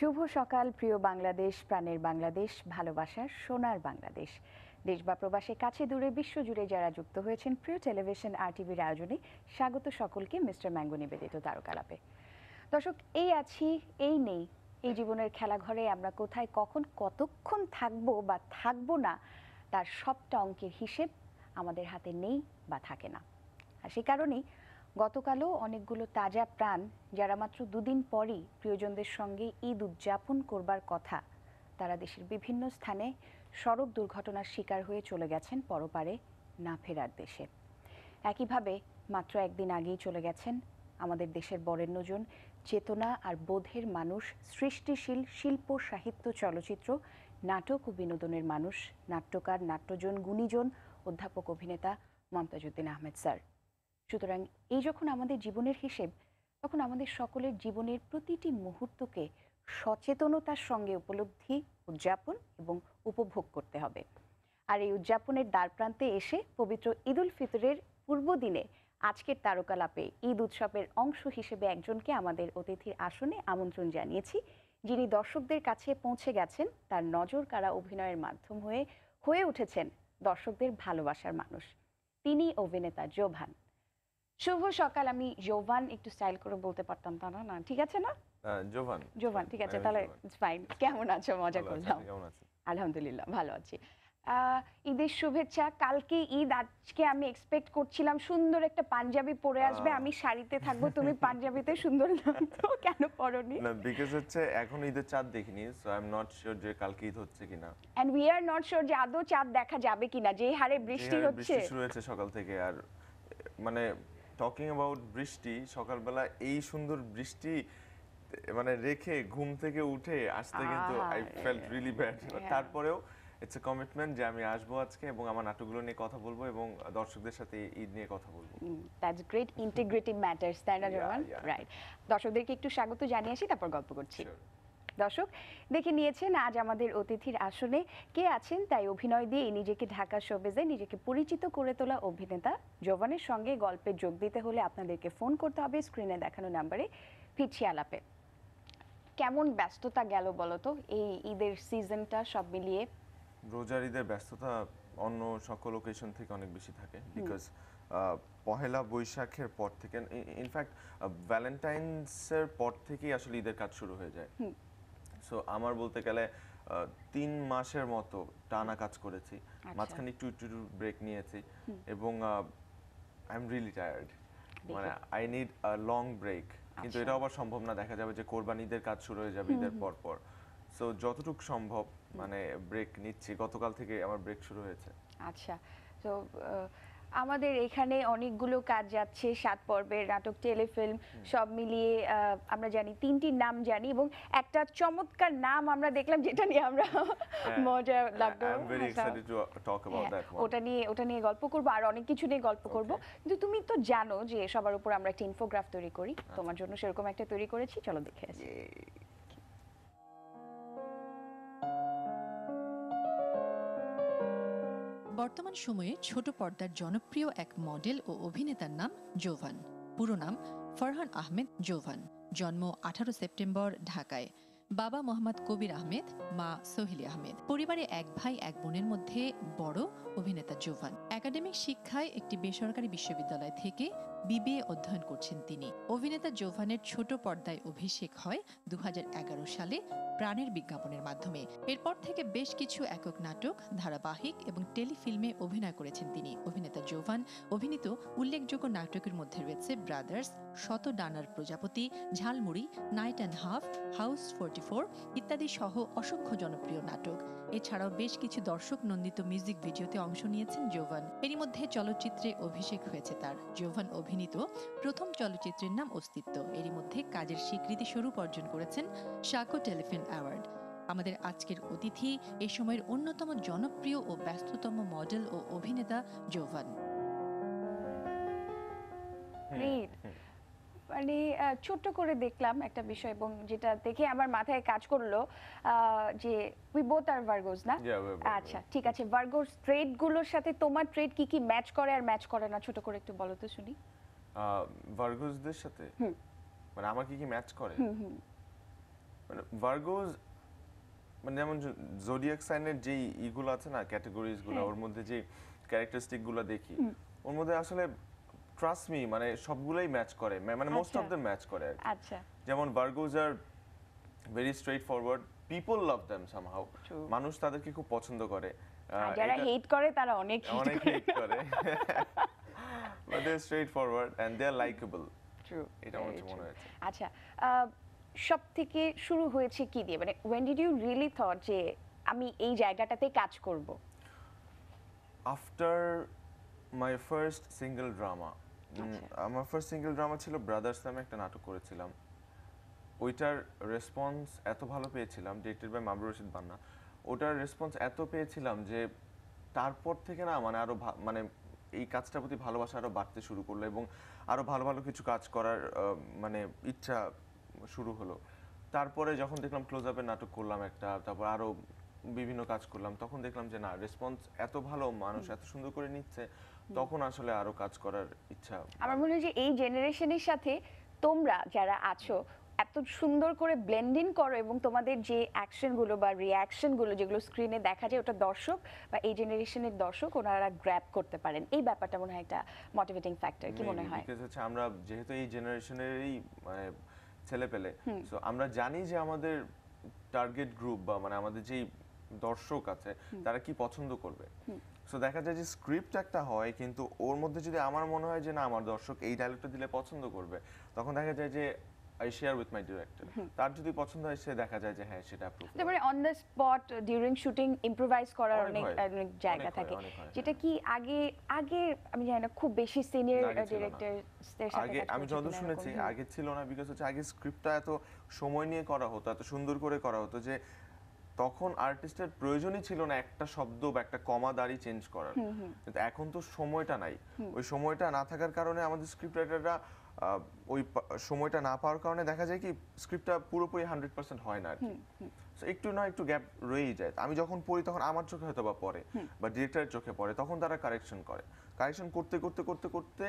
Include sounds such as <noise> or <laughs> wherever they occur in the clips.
শুভ সকাল, প্রিয় বাংলাদেশ, প্রাণের বাংলাদেশ, ভালোবাসার সোনার বাংলাদেশ। দেশ বা প্রবাসে কাছে দূরে বিশ্বজুড়ে যারা যুক্ত হয়েছেন, প্রিয় টেলিভিশন আর টিভির আয়োজনে স্বাগত সকলকে মিস্টার ম্যাঙ্গো নিবেদিত তারকালাপে। দর্শক, এই আছি, এই নেই, এই জীবনের খেলাঘরে আমরা কোথায়, কখন, কতক্ষণ থাকব বা থাকব না, তার সবটা অঙ্কের হিসেব আমাদের হাতে নেই বা থাকে না। আর সে কারণেই গতকালও অনেকগুলো তাজা প্রাণ, যারা মাত্র দুদিন পরই প্রিয়জনদের সঙ্গে ঈদ উদযাপন করবার কথা, তারা দেশের বিভিন্ন স্থানে সড়ক দুর্ঘটনার শিকার হয়ে চলে গেছেন পরপারে না ফেরার দেশে। একইভাবে মাত্র একদিন আগেই চলে গেছেন আমাদের দেশের বরেণ্যজন, চেতনা আর বোধের মানুষ, সৃষ্টিশীল শিল্প সাহিত্য চলচ্চিত্র, নাটক ও বিনোদনের মানুষ, নাট্যকার, নাট্যজন, গুণীজন, অধ্যাপক, অভিনেতা মমতাজুদ্দিন আহমেদ স্যার। সুতরাং এই যখন আমাদের জীবনের হিসেব, তখন আমাদের সকলের জীবনের প্রতিটি মুহূর্তকে সচেতনতার সঙ্গে উপলব্ধি, উদযাপন এবং উপভোগ করতে হবে। আর এই উদযাপনের দ্বারপ্রান্তে এসে পবিত্র ঈদ উল ফিতরের পূর্ব দিনে আজকের তারকালাপে ঈদ উৎসবের অংশ হিসেবে একজনকে আমাদের অতিথির আসনে আমন্ত্রণ জানিয়েছি, যিনি দর্শকদের কাছে পৌঁছে গেছেন, তার নজর কাড়া অভিনয়ের মাধ্যম হয়ে হয়ে উঠেছেন দর্শকদের ভালোবাসার মানুষ। তিনি অভিনেতা জোভান। শুভ সকাল আমি জোভান একটু স্টাইল করে বলতে পারতাম তা না না ঠিক আছে না? জোভান জোভান ঠিক আছে তাহলে। ফাইন কেমন আছো? মজা করলাম? আলহামদুলিল্লাহ ভালো আছি। ঈদের শুভেচ্ছা কালকে ঈদ আজকে আমি এক্সপেক্ট করছিলাম সুন্দর একটা পাঞ্জাবি পরে আসবে আমি শাড়িতে থাকব তুমি পাঞ্জাবিতে সুন্দর লাগতো কেন পরনি? না বিকজ হচ্ছে এখন ঈদের চাঁদ দেখিনি so I am not sure যে কালকে ঈদ হচ্ছে কিনা। And we are not sure যে আদৌ চাঁদ দেখা যাবে কিনা যে হারে বৃষ্টি হচ্ছে বৃষ্টি শুরু হয়েছে সকাল থেকে আর মানে টকিং অ্যাবাউট বৃষ্টি সকালবেলা এই সুন্দর বৃষ্টি মানে রেখে ঘুম থেকে উঠে আসতে কিন্তু আই। ফেল্ট রিয়েলি ব্যাড তারপরেও ইটস এ কমিটমেন্ট যে আমি আসব আজকে এবং আমার নাটকগুলো নিয়ে কথা বলব এবং দর্শকদের সাথে ঈদ নিয়ে কথা বলব। দ্যাটস গ্রেট ইন্টিগ্রেটিভ ম্যাটার্স তাই না রাইট দর্শকদেরকে একটু স্বাগত জানিয়ে আসি তারপর গল্প করছি. দর্শক দেখে নিয়েছেন আজ আমাদের অতিথির আসনে কে আছেন তাই অভিনয় দিয়ে নিজেকে ঢাকা শোবেজে নিজেকে পরিচিত করে তোলা অভিনেতা। জোভানের সঙ্গে গল্পে যোগ দিতে হলে আপনাদেরকে ফোন করতে হবে স্ক্রিনে দেখানো নাম্বারে ফিরছি আলাপে। কেমন ব্যস্ততা গেল বলতো? এই ঈদের সিজনটা সব মিলিয়ে। রোজার ঈদের ব্যস্ততা অন্য সকল ওকেশন থেকে অনেক বেশি থাকে বিকজ পহেলা বৈশাখের পর থেকে ইনফ্যাক্ট ভ্যালেন্টাইন্সের পর থেকেই আসলে ঈদের কাজ শুরু হয়ে যায়। সো আমার বলতে গেলে তিন মাসের মতো টানা কাজ করেছি। মাঝখানে একটু একটু ব্রেক নিয়েছি এবং আই এম রিয়েলি টায়ার্ড মানে I need a long break কিন্তু আচ্ছা। এটা আবার সম্ভব না দেখা যাবে যে কোরবানিদের কাজ শুরু হয়ে যাবে ঈদের পর পর। সো যতটুকু সম্ভব মানে ব্রেক নিচ্ছি। গতকাল থেকে আমার ব্রেক শুরু হয়েছে। আচ্ছা। তো আমাদের এখানে অনেকগুলো কাজ যাচ্ছে সাত পর্বের নাটক টেলিফিল্ম সব মিলিয়ে আমরা জানি তিনটি নাম জানি এবং একটা চমৎকার নাম আমরা দেখলাম যেটা নিয়ে আমরা মজা লাগল হাসা। এক্সাইটেড টু টক অ্যাবাউট হ্যাঁ, ওটা নিয়ে ওটা নিয়ে গল্প করব আর অনেক কিছু নিয়ে গল্প করব। কিন্তু তুমি তো জানো যে সবার উপর আমরা একটা ইনফোগ্রাফ তৈরি করি আচ্ছা। তোমার জন্য সেরকম একটা তৈরি করেছি চলো দেখে আসি। বর্তমান সময়ে ছোট পর্দার জনপ্রিয় এক মডেল ও অভিনেতার নাম জোভান। পুরো নাম ফরহান আহমেদ জোভান। জন্ম আঠারো সেপ্টেম্বর, ঢাকায়। বাবা মোহাম্মদ কবির আহমেদ, মা সোহেলি আহমেদ। পরিবারে এক ভাই, এক বোনের মধ্যে বড় অভিনেতা জোভান। একাডেমিক শিক্ষায় একটি বেসরকারি বিশ্ববিদ্যালয় থেকে বিবিএ অধ্যয়ন করছেন তিনি। অভিনেতা জোভানের ছোট পর্দায় অভিষেক হয় দু হাজার এগারো সালে প্রাণের বিজ্ঞাপনের মাধ্যমে। এরপর থেকে বেশ কিছু একক নাটক, ধারাবাহিক এবং টেলিফিল্মে অভিনয় করেছেন তিনি। অভিনেতা জোভান অভিনীত উল্লেখযোগ্য নাটকের মধ্যে রয়েছে ব্রাদার্স শত ডানার প্রজাপতি, jhalmuri, night and half, house forty four ইত্যাদি সহ অসংখ্য জনপ্রিয় নাটক। এছাড়াও বেশ কিছু দর্শক নন্দিত মিউজিক ভিডিওতে অংশ নিয়েছেন জোভান এরই মধ্যে চলচ্চিত্রে অভিষেক হয়েছে তার। জোভান অভিনীত প্রথম চলচ্চিত্রের নাম অস্তিত্ব। এরই মধ্যে কাজের স্বীকৃতি স্বরূপ অর্জন করেছেন সাকো টেলিফিল্ম অ্যাওয়ার্ড। আমাদের আজকের অতিথি এ সময়ের অন্যতম জনপ্রিয় ও ব্যস্ততম মডেল ও অভিনেতা জোভান. মানে ছোট্ট করে দেখলাম একটা বিষয় এবং যেটা দেখে আমার মাথায় কাজ করল যে উই বোথ আর ভার্গোস না. আচ্ছা ঠিক আছে। ভার্গোস ট্রেডগুলোর সাথে তোমার ট্রেড কি কি ম্যাচ করে আর ম্যাচ করে না? ছোট করে একটু বলো তো শুনি। ভার্গোসদের সাথে? মানে আমার কি কি ম্যাচ করে? মানে ভার্গোস মানে যেমন জোডিয়াক সাইনের যে ইগুলো আছে না ক্যাটাগরিজগুলো হ্যাঁ। ওর মধ্যে যে ক্যারেক্টারিস্টিকগুলো দেখি ওর মধ্যে আসলে ট্রাস্ট মি মানে সবগুলোই ম্যাচ করে মানে মোস্ট। অফ দ্য ম্যাচ করে আচ্ছা। যেমন Virgos are very straightforward people love them somehow মানুষ তাদেরকে খুব পছন্দ করে। যারা হেট করে তারা অনেক অনেক হেট করে। But they straightforward and they are likeable True, এটা আমার মনে হয়েছে। আচ্ছা সব থেকে শুরু হয়েছে কি দিয়ে? মানে when did you really thought যে আমি এই জায়গাটাতে কাজ করব? After my first single drama. আমার ফার্স্ট সিঙ্গেল ড্রামা ছিল ব্রাদার্স নামে একটা নাটক করেছিলাম। ওইটার রেসপন্স এত ভালো পেয়েছিলাম ডিরেক্টেড বাই মামরুর রশিদ বান্না। ওটার রেসপন্স এত পেয়েছিলাম যে তারপর থেকে না মানে আরও মানে এই কাজটার প্রতি ভালোবাসা আরও বাড়তে শুরু করল এবং আরও ভালো ভালো কিছু কাজ করার মানে ইচ্ছা শুরু হলো। তারপরে যখন দেখলাম ক্লোজ আপের নাটক করলাম একটা তারপর আরও বিভিন্ন কাজ করলাম তখন দেখলাম যে না রেসপন্স এত ভালো মানুষ এত সুন্দর করে নিচ্ছে। তখন আসলে আরও কাজ করার ইচ্ছা আমার মনে হয় যে এই জেনারেশনের সাথে তোমরা যারা আছো এত সুন্দর করে ব্লেন্ডিং করো এবং তোমাদের যে অ্যাকশনগুলো বা রিয়াকশনগুলো যেগুলো স্ক্রিনে দেখা যায় ওটা দর্শক বা এই জেনারেশনের দর্শক ওনারা গ্র্যাব করতে পারেন। এই ব্যাপারটা মনে হয় একটা মোটিভেটিং ফ্যাক্টর কি মনে হয়? হচ্ছে আমরা যেহেতু এই জেনারেশনেরই মানে ছেলে পেলে সো আমরা জানি যে আমাদের টার্গেট গ্রুপ বা মানে আমাদের যেই দর্শক আছে তারা কি পছন্দ করবে। সো দেখা যায় যে স্ক্রিপ্ট একটা হয় কিন্তু ওর মধ্যে যদি আমার মনে হয় যে না আমার দর্শক এই ডায়লগটা দিলে পছন্দ করবে তখন দেখা যায় যে I share with my director তার যদি পছন্দ হয় সে দেখা যায় যে হ্যাঁ সেটা অ্যাপ্রুভ তারপরে on the spot during shooting improvise করার অনেক অনেক জায়গা থাকে। যেটা কি আগে আগে আমি জানি না খুব বেশি সিনিয়র না, আগে ডিরেক্টরদের সাথে আগে আমি কিনা শুনেছি আগে ছিল না বিকজ হচ্ছে আগে স্ক্রিপ্টটা এত সময় নিয়ে করা হতো এত সুন্দর করে করা হতো যে তখন আর্টিস্টের প্রয়োজনই ছিল না একটা শব্দ বা একটা কমা দাড়ি চেঞ্জ করার। কিন্তু এখন তো সময়টা নাই। ওই সময়টা না থাকার কারণে আমাদের স্ক্রিপ্ট রাইটাররা ওই সময়টা না পাওয়ার কারণে দেখা যায় কি স্ক্রিপ্টটা পুরোপুরি হান্ড্রেড পার্সেন্ট হয় না আর কি। একটু না একটু গ্যাপ রয়েই যায়। আমি যখন পড়ি তখন আমার চোখে হয়তো বা পড়ে বা ডিরেক্টরের চোখে পড়ে তখন তারা কারেকশন করে। কারেকশন করতে করতে করতে করতে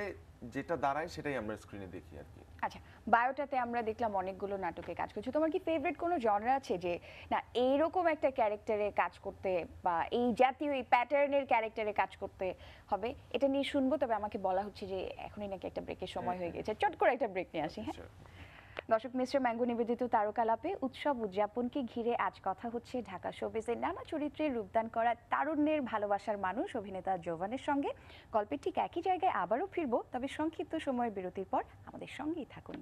যেটা দাঁড়ায় সেটাই আমরা স্ক্রিনে দেখি আর কি। আচ্ছা বায়োটাতে আমরা দেখলাম অনেকগুলো নাটকে কাজ করছ। তোমার কি ফেভারিট কোনো জনরা আছে যে না এইরকম একটা ক্যারেক্টারে কাজ করতে বা এই জাতীয় এই প্যাটার্নের ক্যারেক্টারে কাজ করতে হবে? এটা নিয়ে শুনব তবে আমাকে বলা হচ্ছে যে এখনই নাকি একটা ব্রেকের সময় হয়ে গেছে। চট করে একটা ব্রেক নিয়ে আসি হ্যাঁ? Sure. দর্শক, মিশ্র ম্যাঙ্গো নিবেদিত তারকালাপে উৎসব উদযাপনকে ঘিরে আজ কথা হচ্ছে ঢাকা শোবিজের নানা চরিত্রে রূপদান করা তারুণ্যের ভালোবাসার মানুষ অভিনেতা জোভানের সঙ্গে। গল্পের ঠিক একই জায়গায় আবারও ফিরবো, তবে সংক্ষিপ্ত সময়ের বিরতির পর আমাদের সঙ্গেই থাকুন।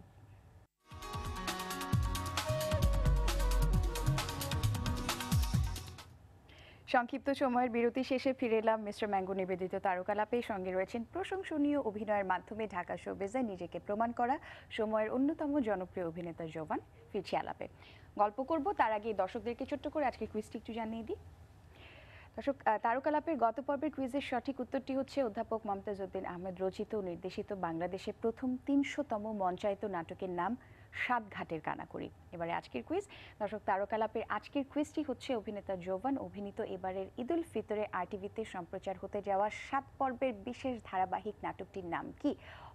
সংক্ষিপ্ত সময়ের বিরতি শেষে ফিরে এলাম মিস্টার ম্যাঙ্গো নিবেদিত তারকালাপে। সঙ্গে রয়েছেন প্রশংসনীয় অভিনয়ের মাধ্যমে ঢাকা শোবেজে নিজেকে প্রমাণ করা সময়ের অন্যতম জনপ্রিয় অভিনেতা জোভান ফিরছি আলাপে। গল্প করব, তার আগে দর্শকদেরকে ছোট্ট করে আজকে কুইজটি একটু জানিয়ে দিই। দর্শক তারকালাপের গত পর্বের কুইজের সঠিক উত্তরটি হচ্ছে অধ্যাপক মমতাজ উদ্দিন আহমেদ রচিত, নির্দেশিত বাংলাদেশের প্রথম তিনশোতম মঞ্চায়িত নাটকের নাম সাত ঘাটের কানাকড়ি। এবারে আজকের কুইজ দর্শক, তারকালাপের আজকের কুইজটি হচ্ছে অভিনেতা জোভান অভিনীত এবারের ঈদুল ফিতরে আরটিভিতে সম্প্রচার হতে যাওয়া সাত পর্বের বিশেষ ধারাবাহিক নাটকটির নাম কি?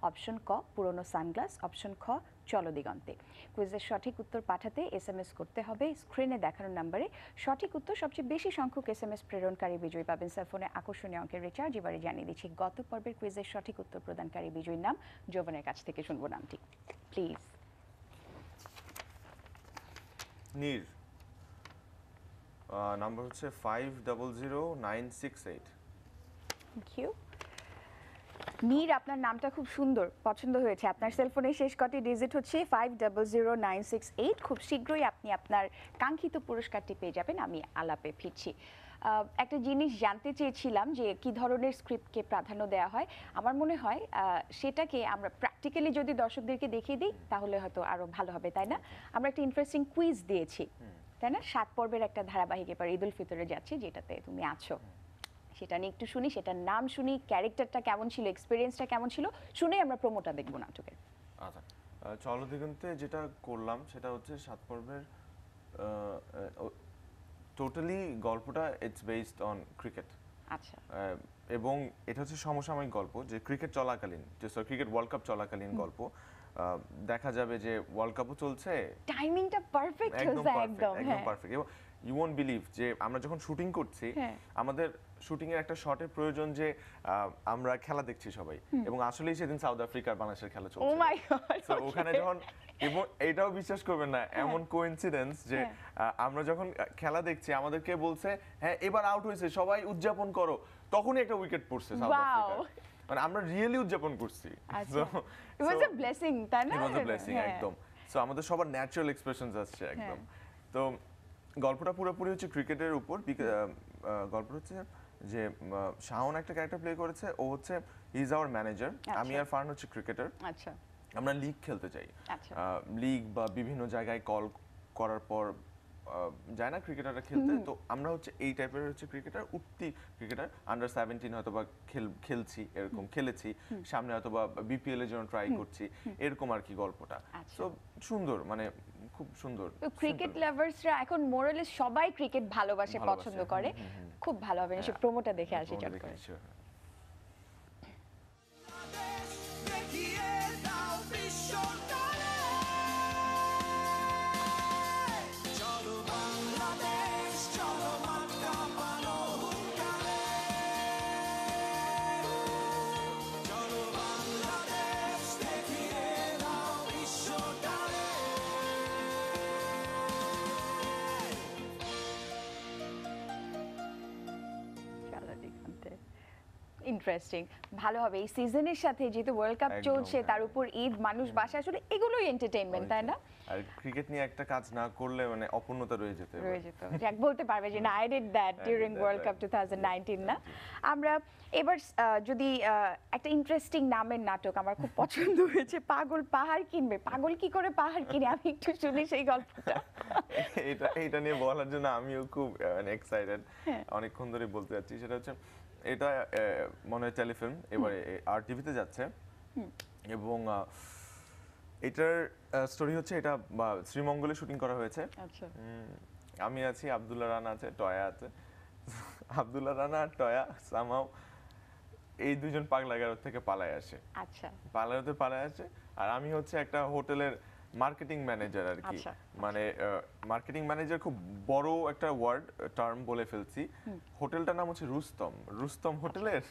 অপশন ক, পুরনো সানগ্লাস। অপশন খ, চলো দিগন্তে। কুইজের সঠিক উত্তর পাঠাতে এস এম এস করতে হবে। স্ক্রিনে দেখানো নাম্বারে সঠিক উত্তর, সবচেয়ে বেশি সংখ্যক এস এম এস প্রেরণকারী বিজয়ী পাবেন। স্যার, ফোনে আকর্ষণীয় অঙ্কের রিচার্জ এবারে জানিয়ে দিচ্ছি, গত পর্বের কুইজের সঠিক উত্তর প্রদানকারী বিজয়ীর নাম। জোভানের কাছ থেকে শুনব নামটি। প্লিজ নীর। নাম্বার হচ্ছে five double zero nine six eight thank Neer, আপনার নামটা খুব সুন্দর, পছন্দ হয়েছে। আপনার সেলফোনের শেষ কটি ডিজিট হচ্ছে five double zero nine six eight খুব শীঘ্রই আপনি আপনার কাঙ্ক্ষিত পুরস্কারটি পেয়ে যাবেন। আমি আলাপে ফিরছি। একটা জিনিস জানতে চেয়েছিলাম যে কি ধরনের স্ক্রিপ্টকে প্রাধান্য দেওয়া হয়। আমার মনে হয় সেটাকে আমরা প্র্যাকটিক্যালি যদি দর্শকদেরকে দেখিয়ে দিই তাহলে হয়তো আরও ভালো হবে তাই না? আমরা একটা ইন্টারেস্টিং কুইজ দিয়েছি তাই না? সাত পর্বের একটা ধারাবাহিক এবার ঈদুল ফিতরে যাচ্ছে যেটাতে তুমি আছো। সেটা নিয়ে একটু শুনি সেটার নাম শুনি ক্যারেক্টারটা কেমন ছিল এক্সপিরিয়েন্সটা কেমন ছিল শুনেই আমরা প্রোমোটা দেখব নাটকের। আচ্ছা আহ, চলো দিগন্তে যেটা করলাম সেটা হচ্ছে সাত পর্বের টোটালি গল্পটা ইটস বেসড অন ক্রিকেট আচ্ছা। এবং এটা হচ্ছে সমসাময়িক গল্প যে ক্রিকেট চলাকালীন যে ক্রিকেট ওয়ার্ল্ড কাপ চলাকালীন গল্প দেখা যাবে যে ওয়ার্ল্ড কাপও চলছে। টাইমিংটা পারফেক্ট একদম একদম একদম পারফেক্ট এবং ইউ ওয়ন্ট বিলিভ যে আমরা যখন শুটিং করছি হ্যাঁ। আমাদের শুটিং এর একটা শটের প্রয়োজন যে আমরা খেলা দেখছি সবাই। এবং আসলেই সেদিন সাউথ আফ্রিকার বাংলাদেশের খেলা ও চলছে মাই গড So, ওখানে যখন এবং এটাও বিশ্বাস করবেন না এমন কোইন্সিডেন্স যে হ্যাঁ। আমরা যখন খেলা দেখছি আমাদেরকে বলছে হ্যাঁ এবার আউট হয়েছে সবাই উদযাপন করো। তখনই একটা উইকেট পড়ছে সাউথ Wow. আফ্রিকার মানে আমরা রিয়েলি উদযাপন করছি। ইট ওয়াজ আ ব্লেসিং তাই না? ইট ওয়াজ আ ব্লেসিং হ্যাঁ। একদম। সো আমাদের সবার ন্যাচারাল এক্সপ্রেশনস আসছে একদম। তো গল্পটা পুরোপুরি হচ্ছে ক্রিকেটের উপর গল্পটা হচ্ছে যে শাহন শাওন একটা ক্যারেক্টার প্লে করেছে। ও হচ্ছে ইজ আওয়ার ম্যানেজার আমি আচ্ছা। আর ফারহান হচ্ছে ক্রিকেটার আচ্ছা। আমরা লিগ খেলতে চাই। আচ্ছা। লিগ বা বিভিন্ন জায়গায় কল করার পর যায় না ক্রিকেটাররা খেলতে। তো আমরা হচ্ছে এই টাইপের হচ্ছে ক্রিকেটার উঠতি ক্রিকেটার আন্ডার সেভেন্টিন হয়তো বা খেল খেলছি এরকম খেলেছি। সামনে হয়তো বা বিপিএল এর জন্য ট্রাই করছি। এরকম আর কি গল্পটা। আচ্ছা। তো সুন্দর মানে খুব সুন্দর ক্রিকেট। লাভার্সরা এখন মোরালে সবাই ক্রিকেট ভালোবাসে পছন্দ করে। খুব ভালো হবে। সে হ্যাঁ। প্রোমোটা দেখে আসি তোমাদের চট করে। ইন্টারেস্টিং ভালো হবে। এই সিজনের সাথে যেহেতু ওয়ার্ল্ড কাপ চলছে তার হ্যাঁ। উপর ঈদ মানুষ বাসায় আসলে এগুলোই এন্টারটেইনমেন্ট তাই না? আর ক্রিকেট নিয়ে একটা কাজ না করলে মানে অপূর্ণতা রয়ে যেত রয়ে যেত। যাক বলতে পারবে যে না I did that during world cup right. Two thousand nineteen না? আমরা এবার যদি একটা ইন্টারেস্টিং নামের নাটক আমার খুব পছন্দ হয়েছে পাগল পাহাড় কিনবে। পাগল কি করে পাহাড় কিনে? আমি একটু শুনি সেই গল্পটা। <laughs> এটা এটা নিয়ে বলার জন্য আমিও খুব মানে এক্সাইটেড হ্যাঁ। অনেকক্ষণ ধরে বলতে যাচ্ছি সেটা হচ্ছে এটা মনে হয় টেলিফিল্ম এবারে আর টিভিতে যাচ্ছে। এবং এটার স্টোরি হচ্ছে এটা শ্রীমঙ্গলে শুটিং করা হয়েছে। আচ্ছা। আমি আছি আব্দুল্লাহ রানা আছে টয়া আছে। <laughs> আব্দুল্লাহ রানা আর টয়া সামাও এই দুজন পাগলা গারদ থেকে পালায় আসে। আচ্ছা। পার্লারতে পাড়ায় আছে আর আমি হচ্ছে একটা হোটেলের মার্কেটিং ম্যানেজার আর কি। আচ্ছা, মানে মার্কেটিং ম্যানেজার খুব বড় একটা ওয়ার্ড টার্ম বলে ফেলছি। হোটেলটার নাম হচ্ছে রুস্তম। রুস্তম হোটেলের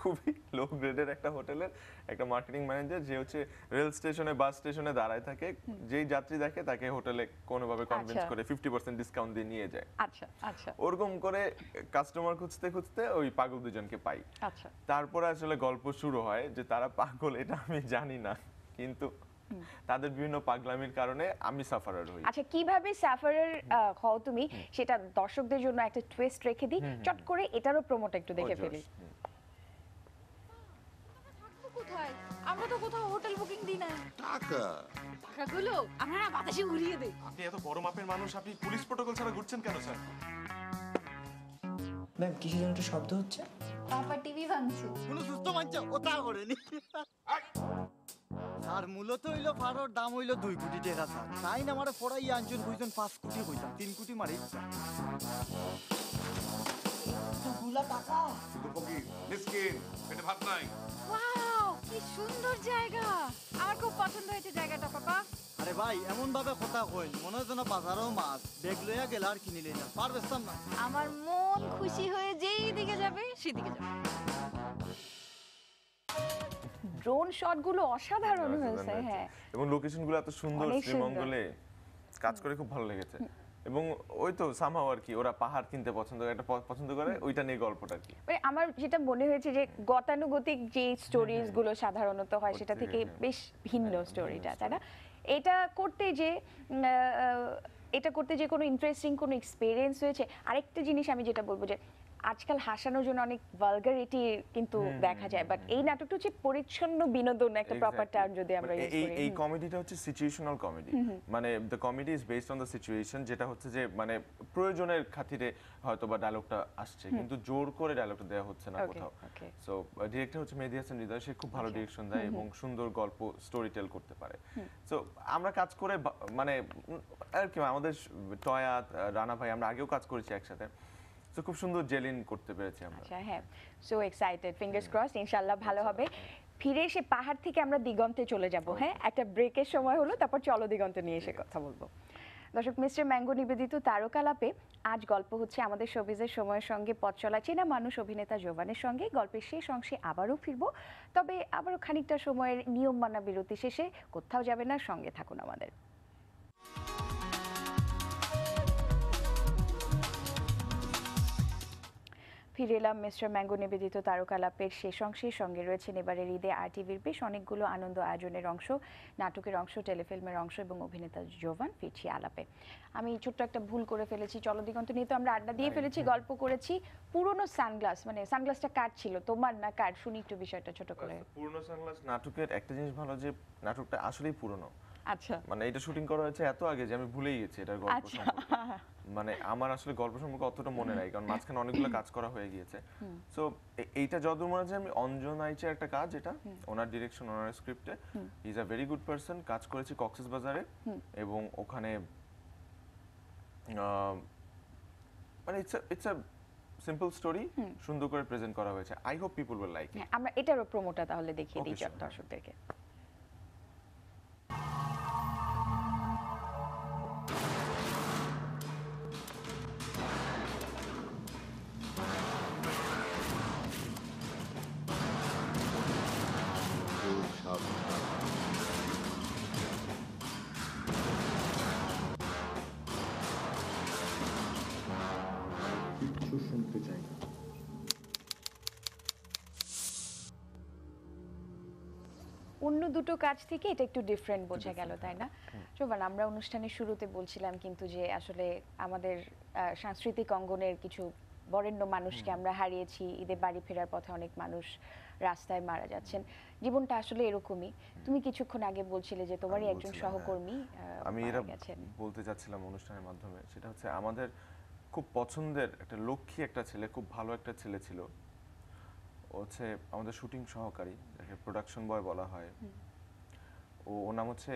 খুবই লো গ্রেডের একটা হোটেলের একটা মার্কেটিং ম্যানেজার যে হচ্ছে রেল স্টেশনে বাস স্টেশনে দাঁড়ায় থাকে। যেই যাত্রী দেখে তাকে হোটেলে কোনোভাবে কনভিন্স আচ্ছা। করে ফিফটি পার্সেন্ট ডিসকাউন্ট দিয়ে নিয়ে যায়। আচ্ছা আচ্ছা। ওরকম করে কাস্টমার খুঁজতে খুঁজতে ওই পাগল দুজনকে পাই। আচ্ছা। তারপরে আসলে গল্প শুরু হয় যে তারা পাগল এটা আমি জানি না। কিন্তু তাদের বিভিন্ন পাগলামির কারণে আমি সাফারার হই। আচ্ছা কীভাবে সাফারের হও তুমি সেটা দর্শকদের জন্য একটা টুইস্ট রেখে দিই। চট করে এটারও প্রোমোটা একটু দেখে ফেলি। কোথায়? আমরা তো কোথাও হোটেল বুকিং দিই না। টাকা। টাকাগুলো আমরা না বাতাসে উড়িয়ে দিই। আপনি এত বড় মাপের মানুষ আপনি পুলিশ প্রোটোকল ছাড়া ঘুরছেন কেন স্যার ম্যাম জন্য একটা শব্দ হচ্ছে? পাপা টিভি ভাঙছে। কোনো সুস্থ মানছে ও তা করেনি। আর মূলত হইল ফারোর দাম হইল দুই কোটি টাকা স্যার। তাই না আমার পড়াই আনজন বুঝছেন পাঁচ কোটি হইতাম তিন কোটি মারি শুধু ফকির মিসকিন পেটে ভাত নাই। ওয়াও কি সুন্দর জায়গা। আমার খুব পছন্দ হয়েছে জায়গাটা পাপা। আরে ভাই এমন ভাবে কথা কইন মনে হয় যেন বাজারও মাছ। বেগ লইয়া গেলে আর কিনিলে না পারবেস্তাম না। আমার মন খুশি হয়ে যেই দিকে যাবে সেদিকে যাবে। ড্রোন শটগুলো অসাধারণ হয়েছে। হ্যাঁ। এবং লোকেশনগুলো এত সুন্দর শ্রীমঙ্গলে কাজ করে খুব ভালো লেগেছে। এবং ওই তো সামহাও আর কি ওরা পাহাড় কিনতে পছন্দ করে একটা পছন্দ করে ওইটা নিয়ে গল্পটা কি। মানে আমার যেটা মনে হয়েছে যে গতানুগতিক যে স্টোরিজগুলো সাধারণত হয় সেটা থেকে হ্যাঁ। বেশ ভিন্ন হ্যাঁ, স্টোরিটা তাই না? এটা করতে যে এটা করতে যে কোনো ইন্টারেস্টিং কোনো এক্সপিরিয়েন্স হয়েছে আরেকটা জিনিস আমি যেটা বলব যে আজকাল হাসানোর জন্য অনেক ভালগারিটি কিন্তু দেখা যায় বাট এই নাটকটা হচ্ছে পরিচ্ছন্ন বিনোদন একটা প্রপার টার্ম যদি আমরা ইউজ করি। এই কমেডিটা হচ্ছে সিচুয়েশনাল কমেডি মানে the comedy is based on the situation যেটা হচ্ছে যে মানে প্রয়োজনের খাতিরে হয়তো বা ডায়লগটা আসছে কিন্তু জোর করে ডায়লগটা দেওয়া হচ্ছে না কোথাও। সো ডিরেক্টর হচ্ছে মেহেদি হাসান হৃদয় সে খুব ভালো আচ্ছা। ডিরেকশন দেয় এবং সুন্দর গল্প স্টোরি টেল করতে পারে। সো আমরা কাজ করে মানে আর কি আমাদের টয়াত রানা ভাই আমরা আগেও কাজ করেছি একসাথে। তো খুব সুন্দর জেলিন করতে পেরেছি আমরা। আচ্ছা হ্যাঁ। সো এক্সাইটেড ফিঙ্গার্স ক্রস ইনশাআল্লাহ ভালো হবে। ফিরে এসে পাহাড় থেকে আমরা দিগন্তে চলে যাব হ্যাঁ? একটা ব্রেকের সময় হলো তারপর চলো দিগন্তে নিয়ে এসে কথা বলব। দর্শক মিস্টার ম্যাঙ্গো নিবেদিত তারকালাপে আজ গল্প হচ্ছে আমাদের শোবিজের সময়ের সঙ্গে পথ চলা চেনা মানুষ অভিনেতা জোবানের সঙ্গে। গল্পের শেষ অংশে আবারও ফিরবো। তবে আবারও খানিকটা সময়ের নিয়ম মানা বিরতি শেষে কোথাও যাবে না সঙ্গে থাকুন আমাদের। ফিরে এলাম মিস্টার ম্যাঙ্গো নিবেদিত তারকালাপের শেষ অংশের সঙ্গে রয়েছেন এবারের ঈদে আর টিভির বেশ অনেকগুলো আনন্দ আয়োজনের অংশ নাটকের অংশ টেলিফিল্মের অংশ এবং অভিনেতা জোভান ফিরছি আলাপে। আমি ছোট্ট একটা ভুল করে ফেলেছি চলদিগন্ত নিয়ে তো আমরা আড্ডা দিয়ে ফেলেছি গল্প করেছি। পুরনো সানগ্লাস মানে সানগ্লাসটা কার ছিল? তোমার না কার? শুনি একটু বিষয়টা ছোট করে। পুরনো সানগ্লাস নাটকের একটা জিনিস ভালো যে নাটকটা আসলেই পুরনো। আচ্ছা। মানে এটা শুটিং করা হয়েছে এত আগে যে আমি ভুলেই গেছি এটার গল্প আচ্ছা। সম্পর্কে। <laughs> মানে আমার আসলে গল্প সম্পর্কে অতটা মনে নাই কারণ মাঝখানে অনেকগুলো কাজ করা হয়ে গিয়েছে। সো এইটা যতদূর মনে আছে আমি অঞ্জন আইচের একটা কাজ এটা ওনার ডিরেকশন ওনার স্ক্রিপ্টে is a very good person কাজ করেছি কক্সেস বাজারে এবং ওখানে মানে it's it's a simple story সুন্দর করে প্রেজেন্ট করা হয়েছে। I hope people will like আমরা এটারও প্রোমোটা তাহলে দেখিয়ে দিই দর্শকদেরকে। অন্য দুটো কাজ থেকে এটা একটু ডিফারেন্ট বোঝা গেল তাই না? চোবান আমরা অনুষ্ঠানের শুরুতে বলছিলাম কিন্তু যে আসলে আমাদের সাংস্কৃতিক অঙ্গনের কিছু বরেণ্য মানুষকে আমরা হারিয়েছি ঈদে বাড়ি ফেরার পথে অনেক মানুষ রাস্তায় মারা যাচ্ছেন। জীবনটা আসলে এরকমই। তুমি কিছুক্ষণ আগে বলছিলে যে তোমারই একজন হ্যাঁ। সহকর্মী আমি গেছেন। বলতে চাচ্ছিলাম অনুষ্ঠানের মাধ্যমে সেটা হচ্ছে আমাদের খুব পছন্দের একটা লক্ষ্মী একটা ছেলে খুব ভালো একটা ছেলে ছিল। ও হচ্ছে আমাদের শুটিং সহকারী যাকে প্রোডাকশন বয় বলা হয়। ও ওর নাম হচ্ছে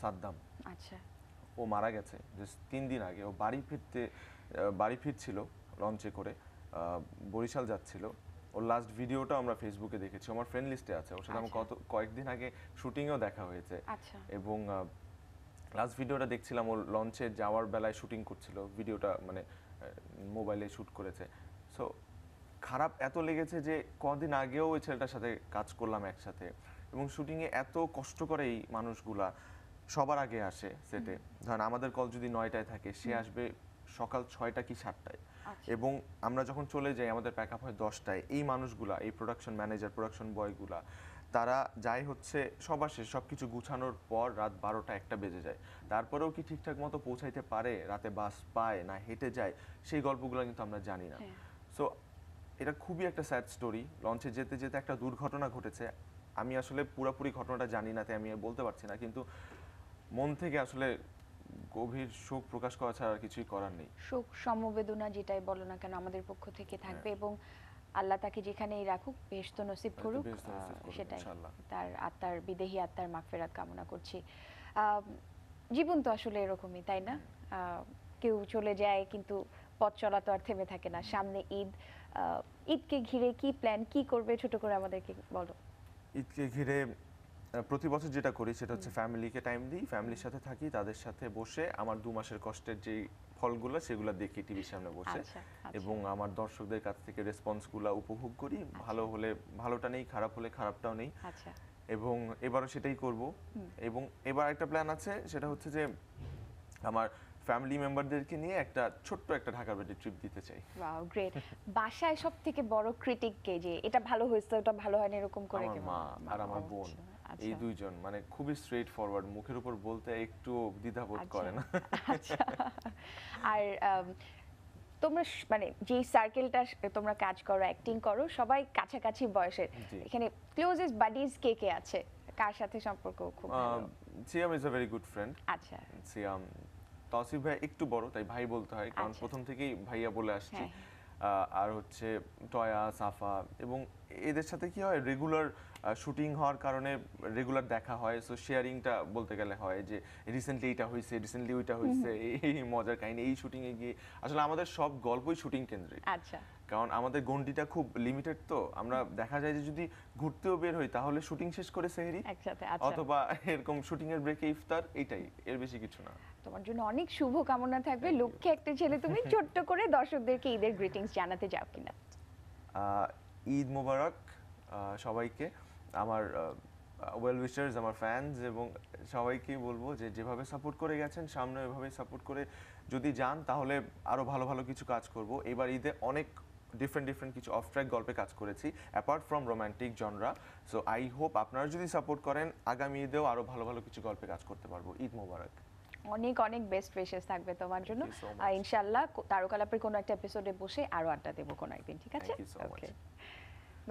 সাদ্দাম। আচ্ছা। ও মারা গেছে জাস্ট তিন দিন আগে। ও বাড়ি ফিরতে বাড়ি ফিরছিল লঞ্চে করে বরিশাল যাচ্ছিল। ওর লাস্ট ভিডিওটা আমরা ফেসবুকে দেখেছি। আমার ফ্রেন্ড লিস্টে আছে। ওর সাথে আমার আচ্ছা। কত কয়েকদিন আগে শুটিংয়েও দেখা হয়েছে। আচ্ছা। এবং লাস্ট ভিডিওটা দেখছিলাম। ওর লঞ্চে যাওয়ার বেলায় শুটিং করছিল। ভিডিওটা মানে মোবাইলে শ্যুট করেছে। সো খারাপ এত লেগেছে যে কদিন আগেও ওই ছেলেটার সাথে কাজ করলাম একসাথে। এবং শুটিংয়ে এত কষ্ট করে এই মানুষগুলা সবার আগে আসে সেটে ধরেন আমাদের কল যদি নয়টায় থাকে সে আসবে সকাল ছয়টা কি সাতটায়? আচ্ছা। এবং আমরা যখন চলে যাই আমাদের প্যাক আপ হয় দশটায় এই মানুষগুলা এই প্রোডাকশন ম্যানেজার প্রোডাকশন বয়গুলা তারা যাই হচ্ছে সবার শেষ সব কিছু গুছানোর পর রাত বারোটা একটা বেজে যায়। তারপরেও কি ঠিকঠাক মতো পৌঁছাইতে পারে? রাতে বাস পায় না হেঁটে যায়? সেই গল্পগুলো কিন্তু আমরা জানি না। হ্যাঁ। সো এটা খুবই একটা স্যাড স্টোরি লঞ্চে যেতে যেতে একটা দুর্ঘটনা ঘটেছে। আমি আসলে পুরোপুরি ঘটনাটা জানি না তাই আমি আর বলতে পারছি না। কিন্তু মন থেকে আসলে গভীর শোক প্রকাশ করা ছাড়া আর কিছুই করার নেই। শোক সমবেদনা যেটাই বলো না কেন আমাদের পক্ষ থেকে থাকবে এবং আল্লাহ তাকে যেখানেই রাখুক নসিব হ্যাঁ, করুক নসিব করুক, সেটাই। তার আত্মার বিদেহী আত্মার মাগফেরাত কামনা করছি। জীবন তো আসলে এরকমই তাই না? আহ, কেউ চলে যায় কিন্তু পথ চলা তো আর থেমে থাকে না। সামনে ঈদ ঈদকে ঘিরে কি প্ল্যান কি করবে ছোট করে আমাদেরকে বলো। ঈদকে ঘিরে প্রতি বছর যেটা করি সেটা হচ্ছে ফ্যামিলিকে টাইম দিই ফ্যামিলির সাথে থাকি তাদের সাথে বসে আমার দু মাসের কষ্টের যে ফলগুলো সেগুলো দেখি টিভির সামনে বসে। আচ্ছা, আচ্ছা। এবং আমার দর্শকদের কাছ থেকে রেসপন্সগুলো উপভোগ করি ভালো হলে ভালোটা নেই খারাপ হলে খারাপটাও নেই। আচ্ছা। এবং এবারও সেটাই করব। এবং এবার একটা প্ল্যান আছে সেটা হচ্ছে যে আমার ফ্যামিলি মেম্বারদেরকে নিয়ে একটা ছোট্ট একটা ঢাকার বাড়ি ট্রিপ দিতে চাই। ওয়াও গ্রেট বাসায় সব থেকে বড় ক্রিটিক কে যে? এটা ভালো হয়েছে ওটা ভালো হয়নি এরকম করে আমার মা আর আমার বোন আচ্ছা, এই আচ্ছা। দুইজন মানে খুবই স্ট্রেট ফরওয়ার্ড মুখের উপর বলতে একটু দ্বিধাবোধ আচ্ছা, করে না আর তোমরা মানে যে সার্কেলটা তোমরা কাজ করো অ্যাক্টিং করো সবাই কাছাকাছি বয়সের। এখানে ক্লোজেস্ট বাডিজ কে কে আছে? কার সাথে সম্পর্ক খুব ভালো? Siam is a very good friend আচ্ছা। সিয়াম তসিফ ভাই একটু বড় তাই ভাই বলতে হয় কারণ আচ্ছা। প্রথম থেকেই ভাইয়া বলে আসছি। হ্যাঁ। আর হচ্ছে টয়া সাফা এবং এদের সাথে কি হয় রেগুলার শুটিং হওয়ার কারণে রেগুলার দেখা হয়। সো শেয়ারিংটা বলতে গেলে হয় যে রিসেন্টলি এটা হয়েছে রিসেন্টলি ওইটা হয়েছে এই মজার কাহিনী এই শুটিংয়ে গিয়ে। আসলে আমাদের সব গল্পই শুটিং কেন্দ্রিক আচ্ছা। কারণ আমাদের গন্ডিটা খুব লিমিটেড তো। আমরা দেখা যায় যে যদি ঘুরতেও বের হই তাহলে শুটিং শেষ করে সেহেরি। একসাথে আচ্ছা। অথবা এরকম শুটিং এর ব্রেকে ইফতার এইটাই এর বেশি কিছু না। তোমার জন্য অনেক শুভ কামনা থাকবে লক্ষ্যে একটা ছেলে তুমি <laughs> ছোট্ট করে দর্শকদেরকে ঈদের গ্রিটিংস জানাতে যাও কিনা। ঈদ মোবারক সবাইকে আমার ওয়েল উইশার্স আমার ফ্যানস এবং সবাইকে বলব যে যেভাবে সাপোর্ট করে গেছেন সামনে এভাবেই সাপোর্ট করে যদি যান তাহলে আরও ভালো ভালো কিছু কাজ করব। এবার ঈদে অনেক ডিফারেন্ট ডিফারেন্ট কিছু অফ ট্র্যাক গল্পে কাজ করেছি apart from romantic genre so I hope আপনারা যদি সাপোর্ট করেন আগামী ঈদেও আরও ভালো ভালো কিছু গল্পে কাজ করতে পারব। ঈদ মোবারক। অনেক অনেক বেস্ট উইশেস থাকবে তোমার জন্য। ইনশাআল্লাহ তারকালাপের কোনো একটা এপিসোডে বসে আরও আড্ডা দেবো কোনো একদিন ঠিক আছে.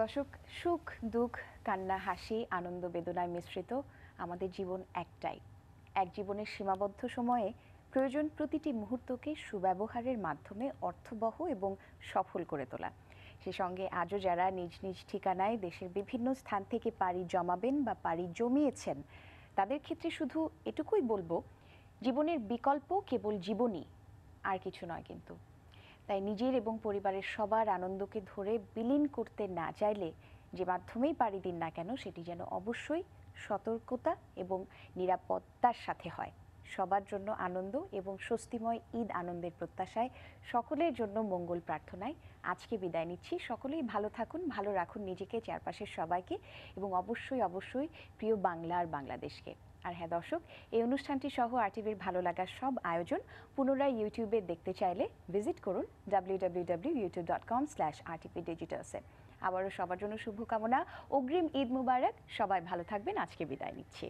দর্শক সুখ দুঃখ কান্না হাসি আনন্দ বেদনায় মিশ্রিত আমাদের জীবন একটাই। এক জীবনের সীমাবদ্ধ সময়ে প্রয়োজন প্রতিটি মুহূর্তকে সুব্যবহারের মাধ্যমে অর্থবহ এবং সফল করে তোলা। সে সঙ্গে আজও যারা নিজ নিজ ঠিকানায় দেশের বিভিন্ন স্থান থেকে পাড়ি জমাবেন বা পাড়ি জমিয়েছেন, তাদের ক্ষেত্রে শুধু এটুকুই বলব, জীবনের বিকল্প কেবল জীবনই, আর কিছু নয় কিন্তু। তাই নিজের এবং পরিবারের সবার আনন্দকে ধরে বিলীন করতে না চাইলে যে মাধ্যমেই পাড়ি দিন না কেন, সেটি যেন অবশ্যই সতর্কতা এবং নিরাপত্তার সাথে হয়। সবার জন্য আনন্দ এবং স্বস্তিময় ঈদ আনন্দের প্রত্যাশায় সকলের জন্য মঙ্গল প্রার্থনায় আজকে বিদায় নিচ্ছি। সকলেই ভালো থাকুন, ভালো রাখুন নিজেকে, চারপাশের সবাইকে এবং অবশ্যই অবশ্যই প্রিয় বাংলা আর বাংলাদেশকে। আর হ্যাঁ দর্শক, এই অনুষ্ঠানটি সহ আরটিভির ভালো লাগার সব আয়োজন পুনরায় ইউটিউবে দেখতে চাইলে ভিজিট করুন W W YouTube dot com slash ডিজিটালসে আবারও সবার জন্য শুভকামনা, অগ্রিম ঈদ মুবারক, সবাই ভালো থাকবেন, আজকে বিদায় নিচ্ছি।